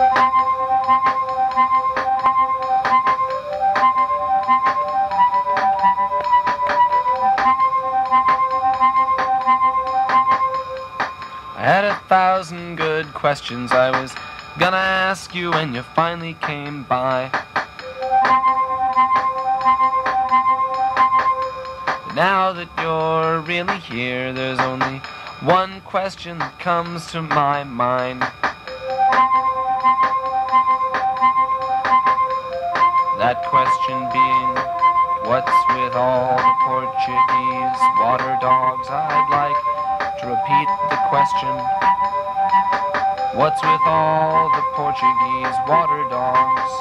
I had a thousand good questions I was gonna ask you when you finally came by. But now that you're really here, there's only one question that comes to my mind. That question being, what's with all the Portuguese water dogs? I'd like to repeat the question. What's with all the Portuguese water dogs?